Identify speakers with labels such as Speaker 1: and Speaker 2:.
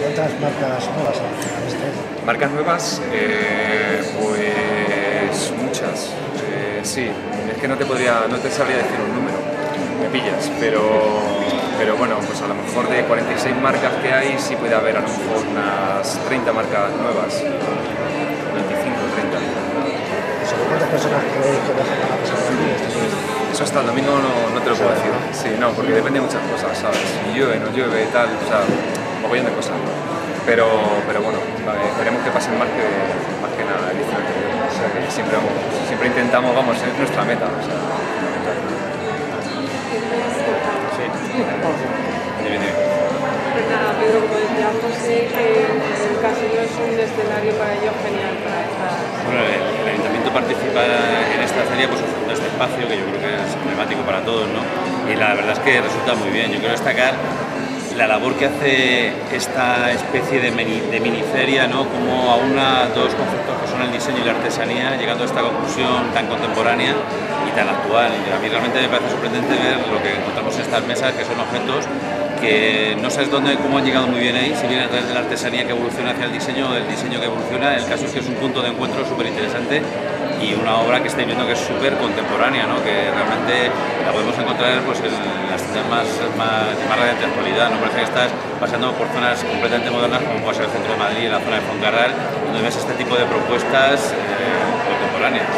Speaker 1: ¿Cuántas marcas nuevas año?
Speaker 2: Marcas nuevas, eh, pues muchas. Eh, sí, es que no te podría, no te sabría decir un número, me pillas, pero, pero bueno, pues a lo mejor de 46 marcas que hay sí puede haber a lo mejor unas 30 marcas nuevas, 25, 30.
Speaker 1: ¿Sobre cuántas personas creéis que viajan a la
Speaker 2: Eso hasta el domingo no, no te lo puedo decir. Sí, no, porque depende de muchas cosas, ¿sabes? Si llueve, no llueve, tal, o sea, un mogollón de cosas. Pero, pero bueno, vale, esperemos que pasen más que, más que nada el 19 O sea, que siempre, vamos, siempre intentamos, vamos, es nuestra meta. O sea, fundamental.
Speaker 3: Sí. Dime, dime.
Speaker 4: Pues nada, Pedro, como decía José, que el casino es un escenario para ellos genial para esta.
Speaker 3: Bueno, el, el ayuntamiento participa en esta feria pues ofreciendo este espacio que yo creo que es emblemático para todos, ¿no? Y la verdad es que resulta muy bien. Yo quiero destacar la labor que hace esta especie de, mini, de miniferia, ¿no? Como aúna dos conceptos que son el diseño y la artesanía, llegando a esta conclusión tan contemporánea y tan actual. A mí realmente me parece sorprendente ver lo que encontramos en estas mesas, que son objetos que no sabes dónde, cómo han llegado muy bien ahí, si viene a la artesanía que evoluciona hacia el diseño, del diseño que evoluciona. El caso es que es un punto de encuentro súper interesante y una obra que estáis viendo que es súper contemporánea, ¿no? que realmente la podemos encontrar pues, en las ciudades más, más, de actualidad. ¿no? Parece que estás pasando por zonas completamente modernas, como puede ser el centro de Madrid, la zona de Foncarral, donde ves este tipo de propuestas eh, contemporáneas.